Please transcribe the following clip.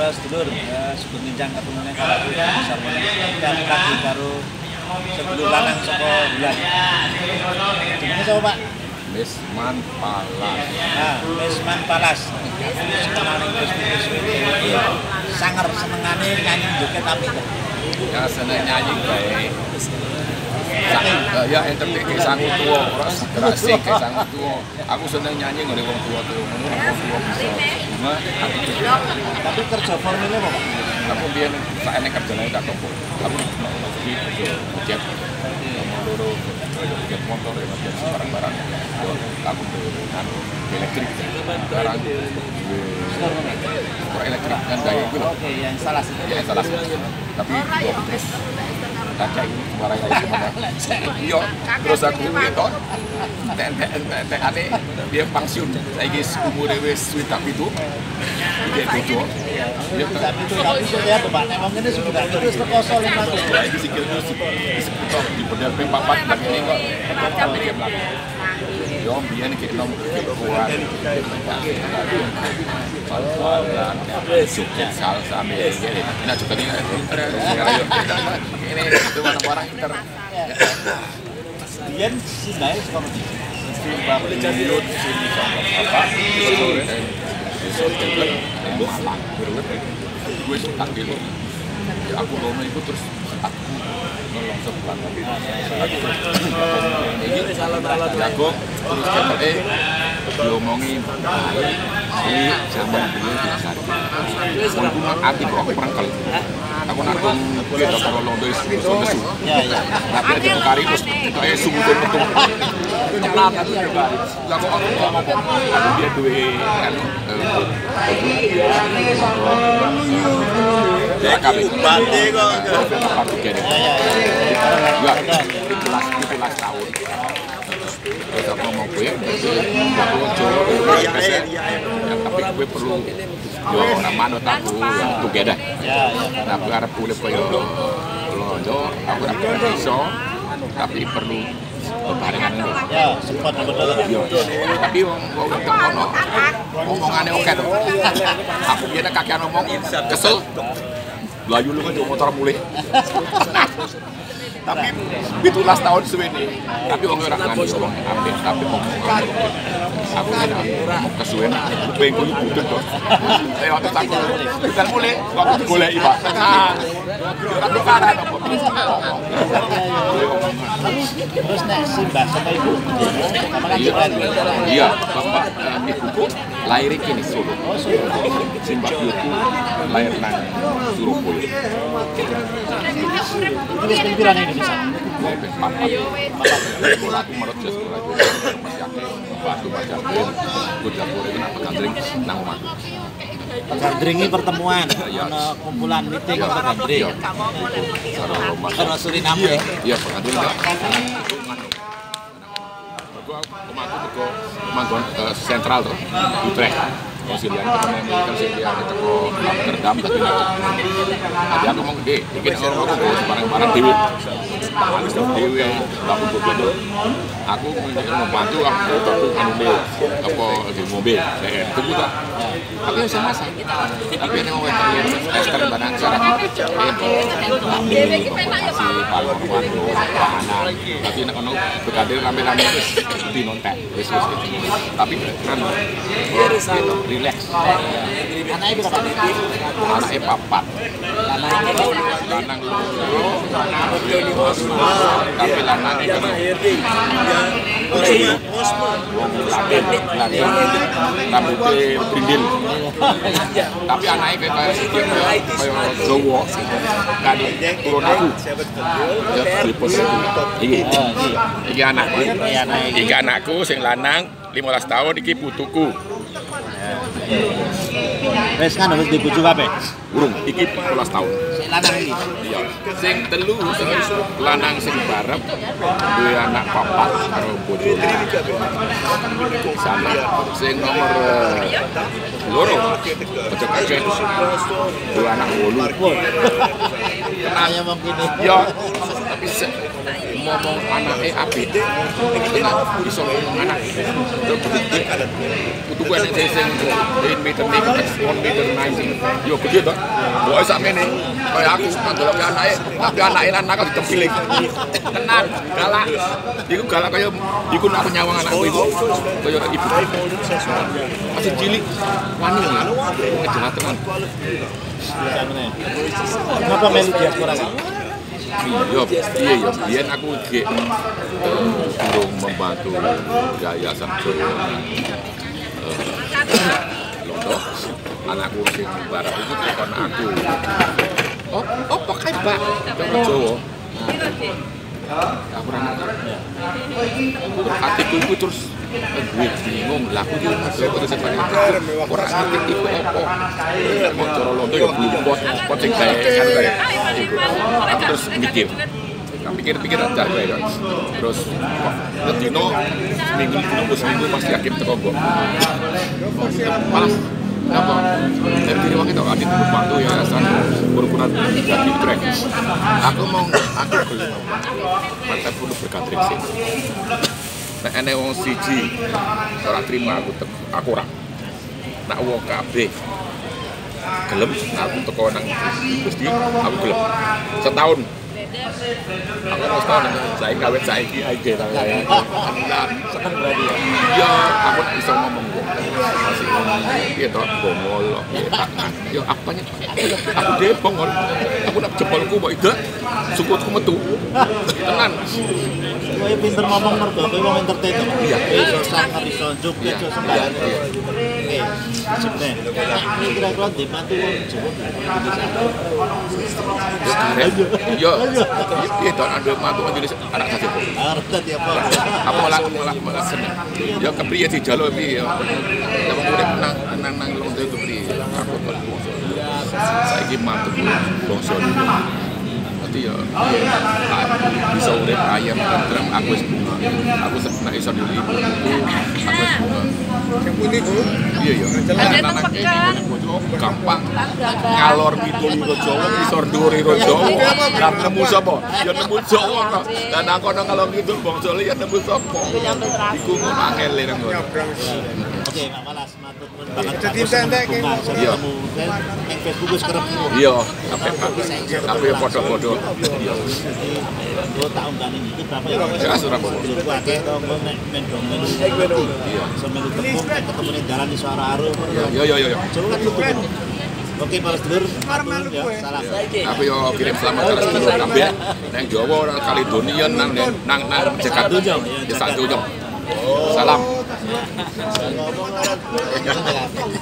terus dulur ya sebelum nincang ketemunya kalau aku bisa menang lagi karo sebelum lanang saka bulan. Jenenge sapa Pak Misman Palas. nah Mesman Palas senengane Gus sangar senengane nyanyi joget tapi Ya seneng nyanyi gawe. Eh, Ya entertain kayak sangu tua, ora gerasi kayak sangu tua. Aku seneng nyanyi ngene wong tua tuh, ngono wong tua bisa. Cuma aku tapi kerja formilnya apa Pak aku biyen sak enek kerjane gak topo. Aku iki jet nomor loro motor ya jet barang-barang. Aku anu elektrik barang elektrik kan gaya itu loh. oke yang salah sih Ya salah Tapi terus kaca ini suara semuanya. Iya, terus aku itu tek ane dia pensiun. Saiki umure wis swidak itu. Dia kudu. Ya tapi itu tapi itu ya Pak nek wong sudah terus tekoso lima terus Ya, iki sikil terus disebut di pedal ping papat ini kok Yo biyen iki nom kuat. Soalan suket salsa ini. Nah juga ini ini itu mana orang inter. Biyen sindae suka mesti Bapak jadiut sini sama. Sore besok malang. Gue dulu. Ya, aku rono itu terus aku nolong sebelah. Ini salah-salah jago terus kita eh diomongin ini zaman dulu di sana aku kok aku perangkal aku nakum gitu kalau londo itu nesu ya. Ya tapi aja kari terus kayak sungguh betul betul. Kenapa? Aku juga lah kok aku ngomong? Aku dia duwe anu Kami Bante kok. Ya tahun. Terus aku ngomong gue, tapi gue perlu yo manut aku yang together. Nah, arep urip koyo aku ora iso, tapi perlu bebarengan lho. ya sempat betul tapi wong wong itu kono oke tuh. Aku biyen kakean ngomong kesel. Layu lu kan motor mulai. tapi pitulas tahun suwene tapi wong ora ngani wong apik tapi ngomong aku ora kesuwen. Kuping kuwi kok eh waktu aku bukan mulai waktu digoleki Pak. Nah tapi karan apa terus nek simbah sama ibu Iya, juga iya, bapak eh, ibuku lahir kini Solo. Simbah ibuku lahir nang Surabaya. itu wis itu itu gandring nang omah. Gandringi pertemuan kumpulan meeting apa gandring Iya. Karo Suriname Iya, pengadil enggak. Aku omahku teko manggon eh, sentral tuh, Utrecht. Konsilian Amerika sih dia ada teko Amsterdam tapi. Jadi aku mau gede, bikin orang aku barang-barang dewi. Tangan dewi, aku bodoh Aku membantu aku aku anu deh, apa di mobil, saya itu. Tapi yang sama sih. Tapi ini mau kalian tester barang cara itu. Masih kalau wandu, anak. Tapi nek ono begadir rame-rame terus di wis. Tapi kan relax. anaknya berapa Anaknya papat. Lanang loro, tapi lanangnya kan rambutnya brindil. Tapi anaknya kayak kayak sedikit kayak kayak Jawa, kan turun aku. Ya. Iki, iki anakku. Iki anakku sing lanang 15 tahun iki putuku. Wis kan wis dibujuk kabeh Urung, iki 15 tahun. sik lanang iki Iya. Sing telu lanang sing barep duwe anak papat karo bojone. Sama. Sing nomor eh, loro kaget duwe anak wolu. hanya mungkin Ya, tapi ngomong anake apik tenan iso ngomong anak terus gede kudu kuwi nek sing in meter ning on meter sing yo gede to. Pokoke sakmene kaya aku ndelok anake. Tapi anake lan nakal ditepiling tenan galak. Iku galak kaya iku aku nyawang anakku iku. Kaya ibu. Masih cilik. Wani ngejahat tenan Kenapa melu diaspora kan? Yo, iya yo, biyen aku ge durung membantu yayasan Jawa eh, Londo. Anakku sing barang itu telepon aku. Oh, oh pakai Pak? Jawa Jawa. Aku ora ngerti. Itu terus eh, gue bingung lah aku yo terus ora ngerti iku apa. Mau cara Londo yo belum pot pot sing gawe kan terus mikir. Tak pikir-pikir aja gue kan. Terus kok ngetino seminggu seminggu seminggu pasti yakin teko kok. Malah apa? Dari diri waktu itu adit bantu yayasan berukuran jadi Utrecht. Aku mau aku gelem mantap kudu berkatrik sih. Nek ene wong siji ora terima aku aku ora. Nek wong kabeh gelem aku teko nang Gusti aku gelem. Setahun. Aku mau setahun saya kawin saya ki aja tang saya Seneng berarti ya? ya aku bisa ngomong kok masih iya toh bongol iya ya apanya? Aku deh bongol aku nak jempolku mau ide sukutku metu. Tenan Kowe pinter ngomong mergo kowe wong entertain to. Iya. Iso sangar iso Iya, iso iya, sembahyang. iya. Oke. Kira-kira di mantu wong Jawa yo iya toh ada mantu majelis anak kok Arep dadi apa? aku malah malah seneng. Ya kepriye di jalur piye ya ya wong urip nang nang nang londo kepriye? Aku kok saiki mantu bangsa Nanti ya bisa urip ayam tentrem aku wis bunga. Aku seneng iso diri aku wis bunga. Iya ya anak gampang. Ngalor ngidul ro Jawa isor dhuwur ro Jawa. Lan nemu sapa? Ya nemu Jawa kok lan aku kono kalau ngidul bangsa liya nemu sapa? Iku ngono nang ngono Oke, Malas matur nuwun banget. Iya. kan ning Facebook wis kerep ngono. iya. Kabeh kabeh padha-padha iya. Gue tak ungkani iki berapa ya? Ya, akeh to nek men dong men. Iya. Sambil ketemu ning dalan iso iya iya iya iya. Jawa kan. Oke, Mas Dulur, ya. Salam. aku yo kirim selamat kabeh nang Jawa nang Kaledonia nang nang nang Jakarta. Ya sak salam Terima kasih.